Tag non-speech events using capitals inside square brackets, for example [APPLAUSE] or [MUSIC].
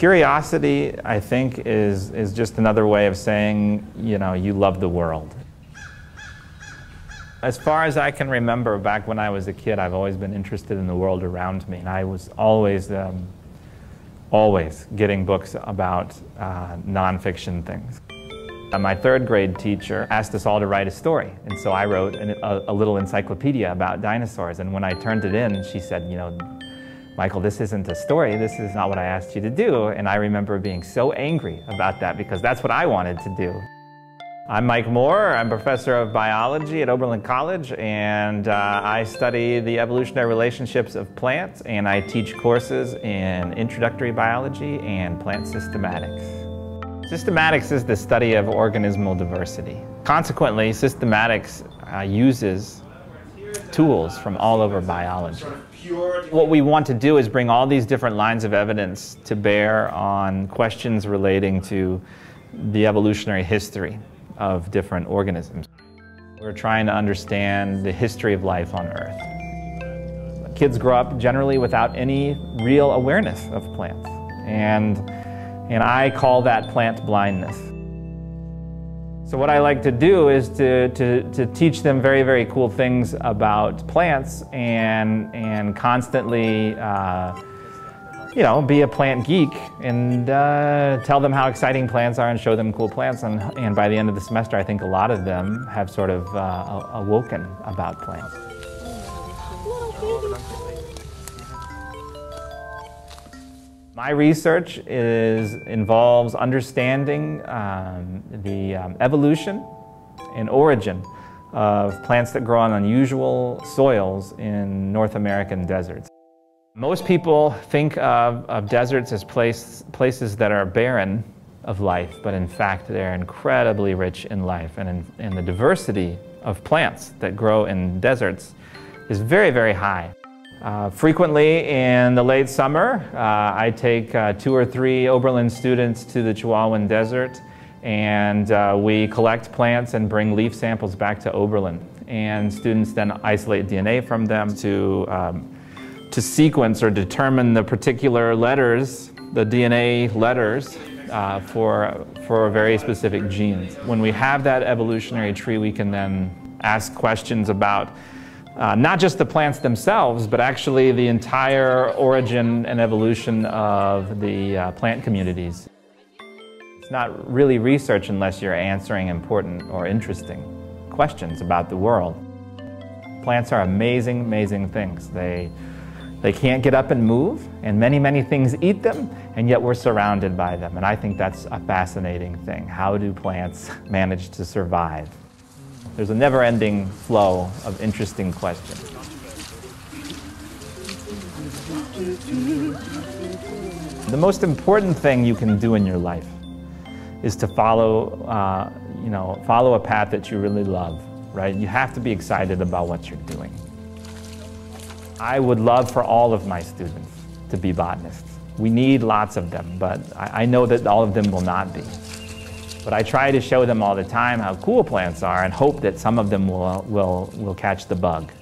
Curiosity, I think, is, is just another way of saying, you know, you love the world. As far as I can remember, back when I was a kid, I've always been interested in the world around me, and I was always, um, always getting books about uh, nonfiction things. Uh, my third grade teacher asked us all to write a story, and so I wrote an, a, a little encyclopedia about dinosaurs. And when I turned it in, she said, you know, Michael, this isn't a story. This is not what I asked you to do. And I remember being so angry about that because that's what I wanted to do. I'm Mike Moore. I'm professor of biology at Oberlin College, and uh, I study the evolutionary relationships of plants, and I teach courses in introductory biology and plant systematics. Systematics is the study of organismal diversity. Consequently, systematics uh, uses tools from all over biology. What we want to do is bring all these different lines of evidence to bear on questions relating to the evolutionary history of different organisms. We're trying to understand the history of life on Earth. Kids grow up generally without any real awareness of plants. And and I call that plant blindness. So what I like to do is to, to, to teach them very, very cool things about plants and, and constantly, uh, you know, be a plant geek and uh, tell them how exciting plants are and show them cool plants. And, and by the end of the semester, I think a lot of them have sort of uh, awoken about plants. My research is, involves understanding um, the um, evolution and origin of plants that grow on unusual soils in North American deserts. Most people think of, of deserts as place, places that are barren of life, but in fact they're incredibly rich in life and, in, and the diversity of plants that grow in deserts is very, very high. Uh, frequently in the late summer, uh, I take uh, two or three Oberlin students to the Chihuahuan Desert and uh, we collect plants and bring leaf samples back to Oberlin. And students then isolate DNA from them to, um, to sequence or determine the particular letters, the DNA letters, uh, for, for very specific genes. When we have that evolutionary tree, we can then ask questions about uh, not just the plants themselves, but actually the entire origin and evolution of the uh, plant communities. It's not really research unless you're answering important or interesting questions about the world. Plants are amazing, amazing things. They, they can't get up and move, and many, many things eat them, and yet we're surrounded by them. And I think that's a fascinating thing. How do plants [LAUGHS] manage to survive? There's a never-ending flow of interesting questions. The most important thing you can do in your life is to follow, uh, you know, follow a path that you really love, right? You have to be excited about what you're doing. I would love for all of my students to be botanists. We need lots of them, but I, I know that all of them will not be. But I try to show them all the time how cool plants are and hope that some of them will, will, will catch the bug.